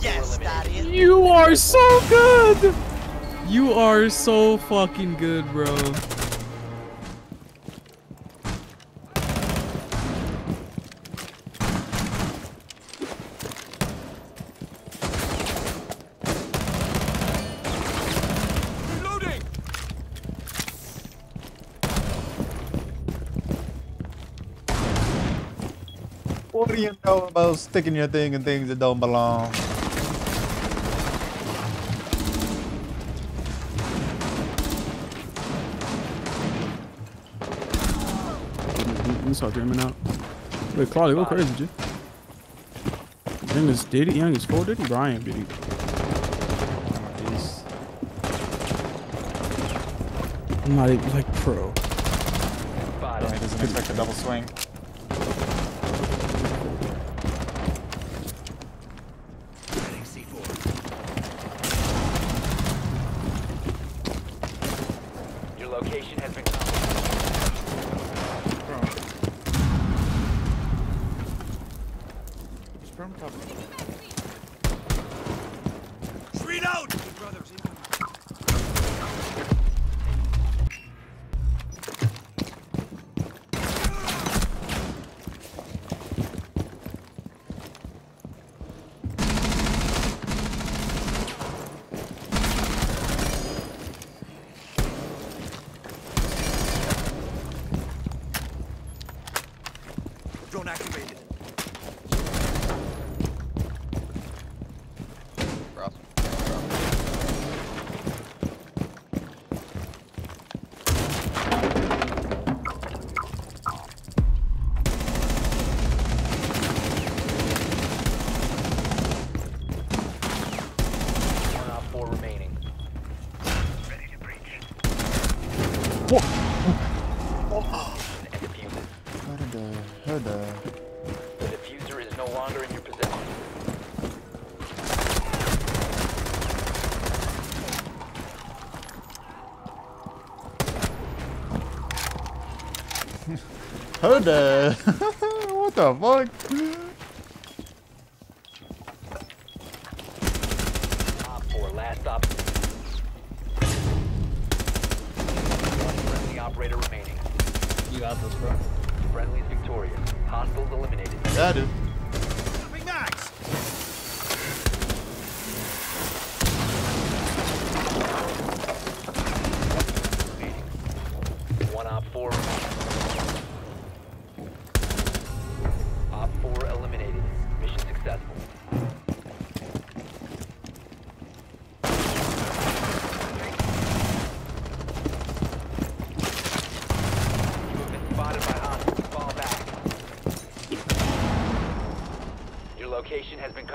Yes, Daddy. You are so good. You are so fucking good, bro. Reloading! What do you know about sticking your thing in things that don't belong? Saw dreaming out. Wait, Claudia, go crazy, G. Young is Diddy, Young is four Diddy, Brian Diddy. I'm not even like pro. Yeah, he doesn't expect a double swing. Your location has been Sperm cover. Reload! Brothers, And defuse it. How did the diffuser is no longer in your possession. the what the fuck? Op four, last op. One friendly operator remaining. You got this, bro. Friendly's victorious. Hostiles eliminated. Yeah, dude.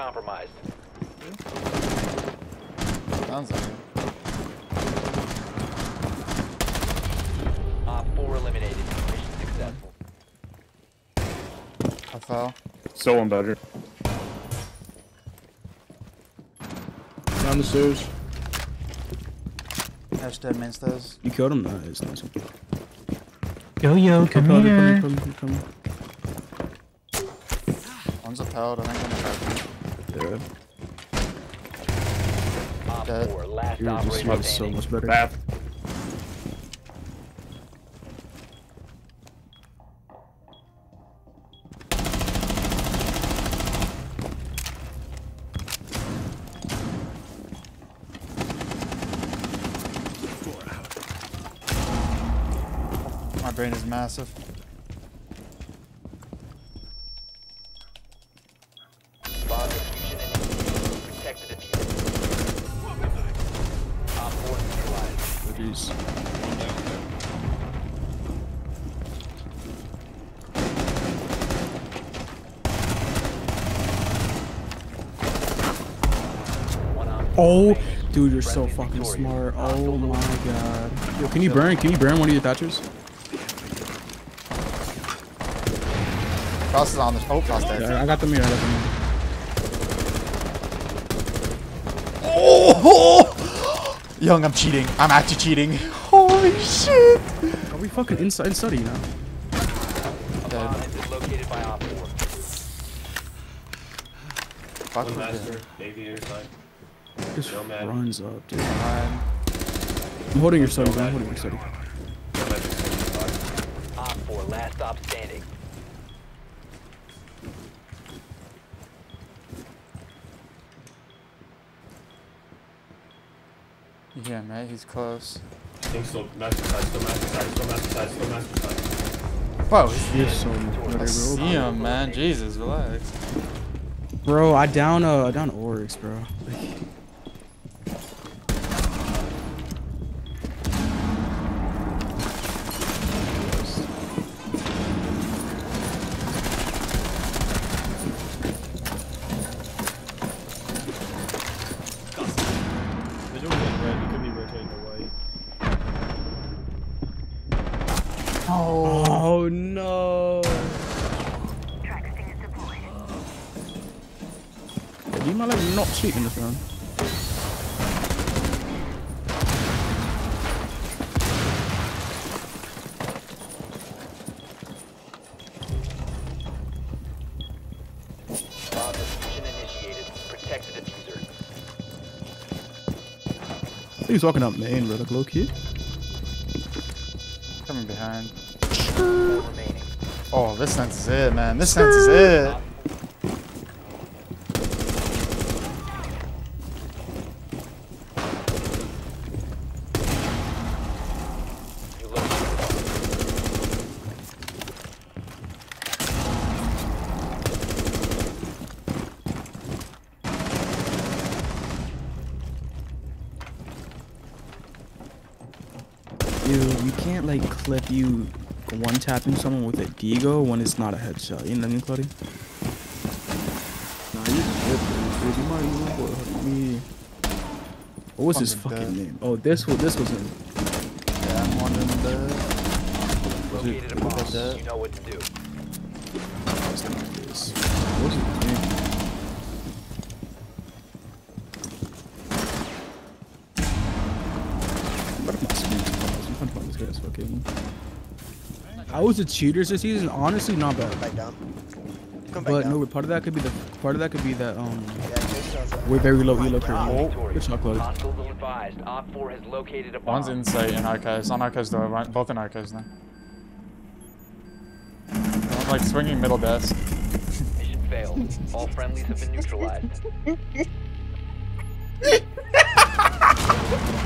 Compromised. Sounds like it. Op four eliminated. Mission successful. I fell. So one better. Down the stairs. Hashtag main stairs. You killed him? Nice, nice. Yo yo, come Come here. come, come, come, One's a pelt, I think I'm a Yeah. Op Dead. four, last You're just operator so much better. Bath. My brain is massive. Jeez. One op Oh, dude, you're so fucking smart. Oh my god. Yo, can you burn? Can you burn one of your thatchers? Frost is on the oh Frost dead. Yeah, I got them here. I got them here. Young, I'm cheating. I'm actually cheating. Holy shit! Are we fucking inside study now? A bomb has been located by op four. fuck master, it? aviator side. Just Nomad. runs up, dude. Behind. I'm holding your study, man. I'm holding your study. Nomad is side. Op 4, last stop standing. Yeah, mate, he's close. I think still master side, still master side, still master side, still master side. Whoa, he's You're so I better, see bro. him, man. Jesus, relax. Bro, I down uh down Oryx, bro. Oh no. Do you mind like not cheating this round? Bomb diffusion initiated. Protect diffuser. I think he's walking up main, bro. Like low key. Coming behind. Oh, this sense is it, man. This sense is it. Dude, you can't like clip you one tapping someone with a Digo when it's not a headshot. You know what I mean, Claudia? Nah, you good, dude. You might you might hurt me. What was his Fucking fucking dead. name? Oh, this was this was him. Yeah, I'm one in the. Located a was bomb. that? You know what to do. What's this? What's his name? What am I screen calls? I'm trying to find this guy's fucking. I was a cheater this season. Honestly, not bad. Come back down. Come back but down. no, part of that could be the part of that could be that um yeah, we're very low elo for Oh, It's not close. One's inside in Arcos. On Arcos though. Both in Arcos now. One like swinging middle desk. Mission failed. All friendlies have been neutralized.